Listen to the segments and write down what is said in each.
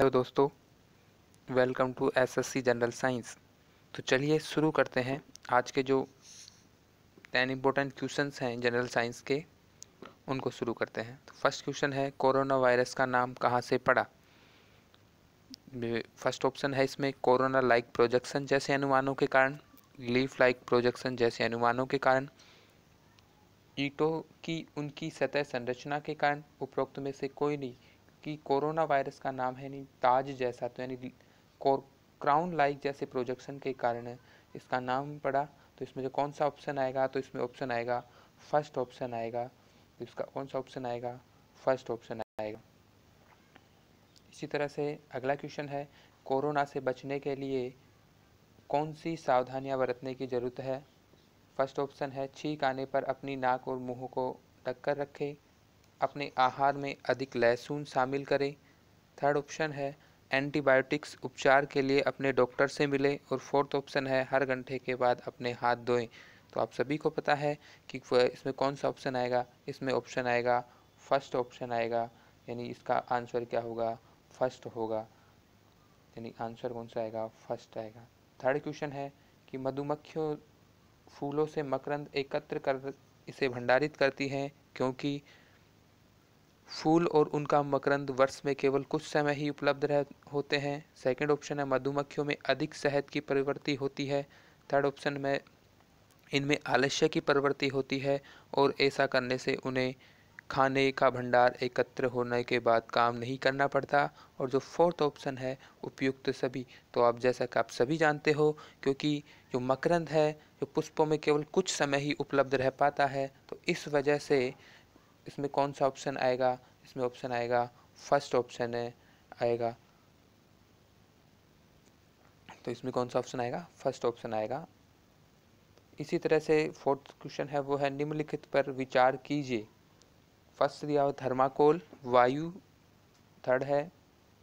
Hello दोस्तों welcome to SSC general science तो चलिए शुरू करते हैं आज के जो टेन इम्पोर्टेंट क्वेश्चन हैं जनरल साइंस के, उनको शुरू करते हैं। तो फ़र्स्ट क्वेश्चन है कोरोना वायरस का नाम कहाँ से पड़ा? फ़र्स्ट ऑप्शन है इसमें कोरोना लाइक प्रोजेक्शन जैसे अनुमानों के कारण लीफ लाइक प्रोजेक्शन जैसे अनुमानों के कारण, ईटों की, उनकी सतह संरचना के कारण, उपरोक्त में से कोई नहीं कि कोरोना वायरस का नाम है नहीं, ताज जैसा तो यानी क्राउन लाइक जैसे प्रोजेक्शन के कारण इसका नाम पड़ा। तो इसमें जो कौन सा ऑप्शन आएगा? तो इसमें ऑप्शन आएगा, फ़र्स्ट ऑप्शन आएगा। तो इसका कौन सा ऑप्शन आएगा? फ़र्स्ट ऑप्शन आएगा। इसी तरह से अगला क्वेश्चन है, कोरोना से बचने के लिए कौन सी सावधानियाँ बरतने की ज़रूरत है? फ़र्स्ट ऑप्शन है, छींक आने पर अपनी नाक और मुँह को ढक कर रखें। अपने आहार में अधिक लहसुन शामिल करें। थर्ड ऑप्शन है, एंटीबायोटिक्स उपचार के लिए अपने डॉक्टर से मिलें और फोर्थ ऑप्शन है, हर घंटे के बाद अपने हाथ धोएँ। तो आप सभी को पता है कि इसमें कौन सा ऑप्शन आएगा? इसमें ऑप्शन आएगा, फ़र्स्ट ऑप्शन आएगा, यानी इसका आंसर क्या होगा? फ़र्स्ट होगा। यानी आंसर कौन सा आएगा? फ़र्स्ट आएगा। थर्ड क्वेश्चन है कि मधुमक्खियों, फूलों से मकरंद एकत्र कर, इसे भंडारित करती हैं क्योंकि फूल और उनका मकरंद वर्ष में केवल कुछ समय ही उपलब्ध रह, होते हैं। सेकंड ऑप्शन है, मधुमक्खियों में अधिक शहद की प्रवृत्ति होती है। थर्ड ऑप्शन में इनमें आलस्य की प्रवृत्ति होती है और ऐसा करने से उन्हें खाने का भंडार एकत्र होने के बाद काम नहीं करना पड़ता। और जो फोर्थ ऑप्शन है, उपयुक्त सभी। तो आप, जैसा कि आप सभी जानते हो, क्योंकि जो मकरंद है, जो पुष्पों में केवल कुछ समय ही उपलब्ध रह पाता है तो इस वजह से इसमें कौन सा ऑप्शन आएगा? इसमें ऑप्शन आएगा फ़र्स्ट ऑप्शन है, आएगा। तो इसमें कौन सा ऑप्शन आएगा? फ़र्स्ट ऑप्शन आएगा। इसी तरह से फोर्थ क्वेश्चन है, वो है निम्नलिखित पर विचार कीजिए। फ़र्स्ट दिया हुआ थर्माकोल, वायु थर्ड है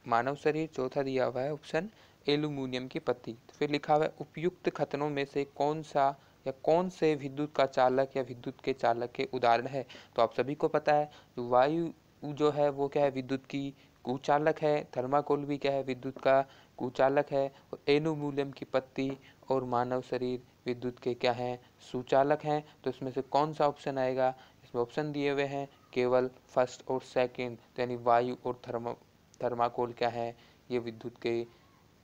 मानव शरीर, चौथा दिया हुआ है ऑप्शन एल्यूमिनियम की पत्ती। तो फिर लिखा हुआ है, उपयुक्त खतनों में से कौन सा या कौन से विद्युत का चालक या विद्युत के चालक के उदाहरण है? तो आप सभी को पता है, वायु जो है, वो क्या है? विद्युत की कुचालक है, थर्माकोल भी क्या है? विद्युत का कुचालक है, और एनुमूलियम की पत्ती और मानव शरीर विद्युत के क्या हैं? सुचालक हैं। तो इसमें से कौन सा ऑप्शन आएगा? इसमें ऑप्शन दिए हुए हैं, केवल फ़र्स्ट और सेकंड, यानी वायु और थर्मा, थर्माकोल क्या है? ये विद्युत के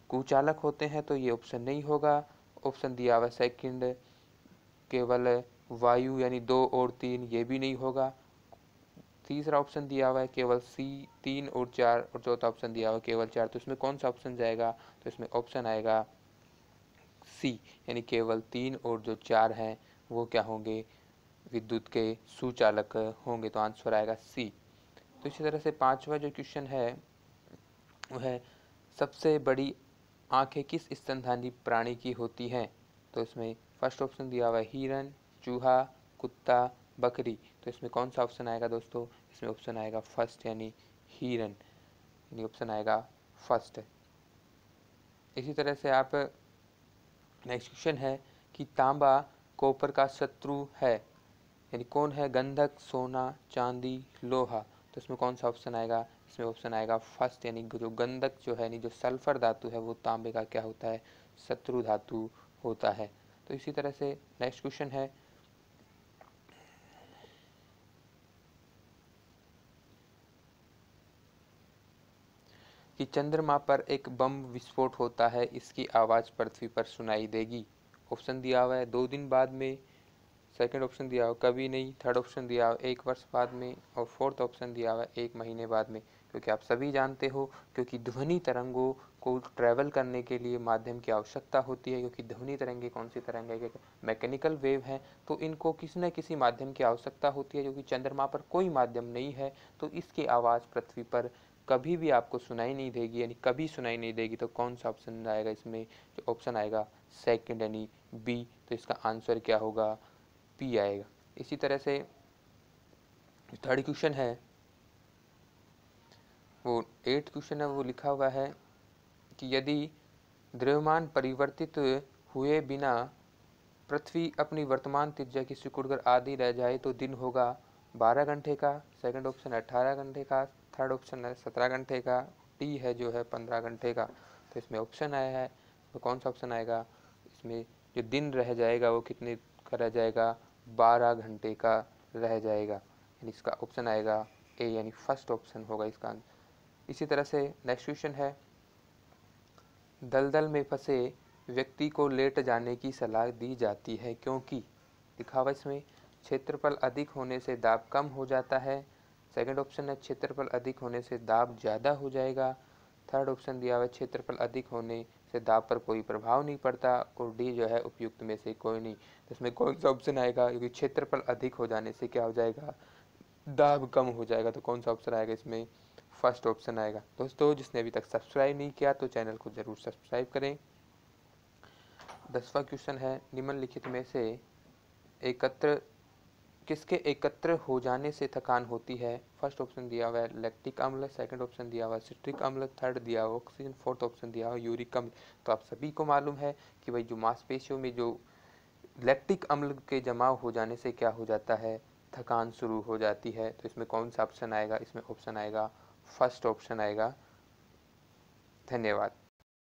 कुचालक होते हैं तो ये ऑप्शन नहीं होगा। ऑप्शन दिया हुआ सेकंड केवल वायु यानी दो और तीन, ये भी नहीं होगा। तीसरा ऑप्शन दिया हुआ है, केवल सी, तीन और चार, और चौथा ऑप्शन दिया हुआ है, केवल चार। तो इसमें कौन सा ऑप्शन जाएगा? तो इसमें ऑप्शन आएगा सी, यानी केवल तीन और जो चार हैं, वो क्या होंगे? विद्युत के सुचालक होंगे। तो आंसर आएगा सी। तो इसी तरह से पांचवा जो क्वेश्चन है, वह है, सबसे बड़ी आँखें किस स्तनधानी प्राणी की होती हैं? तो इसमें फ़र्स्ट ऑप्शन दिया हुआ है हिरन, चूहा, कुत्ता, बकरी। तो इसमें कौन सा ऑप्शन आएगा दोस्तों? इसमें ऑप्शन आएगा फ़र्स्ट, यानी हिरन। यानी ऑप्शन आएगा फ़र्स्ट। इसी तरह से आप नेक्स्ट क्वेश्चन है कि तांबा कॉपर का शत्रु है। यानी कौन है? गंधक, सोना, चांदी, लोहा। तो इसमें कौन सा ऑप्शन आएगा? इसमें ऑप्शन आएगा फ़र्स्ट, यानी जो गंधक जो है, यानी जो सल्फ़र धातु है, वो तांबे का क्या होता है? शत्रु धातु होता है। तो इसी तरह से नेक्स्ट क्वेश्चन है। कि चंद्रमा पर एक बम विस्फोट होता है, इसकी आवाज़ पृथ्वी पर सुनाई देगी। ऑप्शन दिया हुआ है, दो दिन बाद में। सेकंड ऑप्शन दिया हुआ, कभी नहीं। थर्ड ऑप्शन दिया हुआ, एक वर्ष बाद में। और फोर्थ ऑप्शन दिया हुआ, एक महीने बाद में। क्योंकि आप सभी जानते हो, क्योंकि ध्वनि तरंगों को ट्रैवल करने के लिए माध्यम की आवश्यकता होती है, क्योंकि ध्वनि तरंगे कौन सी तरंगे मैकेनिकल वेव है तो इनको किसी न किसी माध्यम की आवश्यकता होती है क्योंकि चंद्रमा पर कोई माध्यम नहीं है तो इसकी आवाज़ पृथ्वी पर कभी भी आपको सुनाई नहीं देगी, यानी कभी सुनाई नहीं देगी तो कौन सा ऑप्शन आएगा इसमें? जो ऑप्शन आएगा सेकंड यानी बी तो इसका आंसर क्या होगा? पी आएगा। इसी तरह से थर्ड क्वेश्चन है, वो एट क्वेश्चन है, वो लिखा हुआ है कि यदि द्रव्यमान परिवर्तित हुए बिना पृथ्वी अपनी वर्तमान त्रिज्या की सिकुड़कर आदि रह जाए तो दिन होगा बारह घंटे का सेकंड ऑप्शन है अठारह घंटे का थर्ड ऑप्शन है सत्रह घंटे का टी है जो है पंद्रह घंटे का। तो इसमें ऑप्शन आया है तो कौन सा ऑप्शन आएगा? इसमें जो दिन रह जाएगा वो कितने का रह जाएगा? बारह घंटे का रह जाएगा। यानी इसका ऑप्शन आएगा ए यानी फ़र्स्ट ऑप्शन होगा इसका। इसी तरह से नेक्स्ट क्वेश्चन है। दलदल में फंसे व्यक्ति को लेट जाने की सलाह दी जाती है क्योंकि हुआ इसमें क्षेत्रफल अधिक होने से दाब कम हो जाता है। सेकंड ऑप्शन है, क्षेत्रफल अधिक होने से दाब ज़्यादा हो जाएगा। थर्ड ऑप्शन दिया हुआ क्षेत्रफल अधिक होने से दाब पर कोई प्रभाव नहीं पड़ता और डी जो है उपयुक्त में से कोई नहीं। तो इसमें कौन सा ऑप्शन आएगा? क्योंकि क्षेत्रफल अधिक हो जाने से क्या हो जाएगा? दाब कम हो जाएगा। तो कौन सा ऑप्शन आएगा इसमें? फ़र्स्ट ऑप्शन आएगा। दोस्तों, जिसने अभी तक सब्सक्राइब नहीं किया तो चैनल को ज़रूर सब्सक्राइब करें। दसवा क्वेश्चन है, निम्नलिखित में से एकत्र, किसके एकत्र हो जाने से थकान होती है? फ़र्स्ट ऑप्शन दिया हुआ है लैक्टिक अम्ल सेकंड ऑप्शन दिया हुआ है सिट्रिक अम्ल थर्ड दिया हुआ ऑक्सीजन फोर्थ ऑप्शन दिया हुआ यूरिक अम्ल। तो आप सभी को मालूम है कि भाई जो मांसपेशियों में जो लैक्टिक अम्ल के जमाव हो जाने से क्या हो जाता है? थकान शुरू हो जाती है। तो इसमें कौन सा ऑप्शन आएगा? इसमें ऑप्शन आएगा फ़र्स्ट ऑप्शन आएगा। धन्यवाद।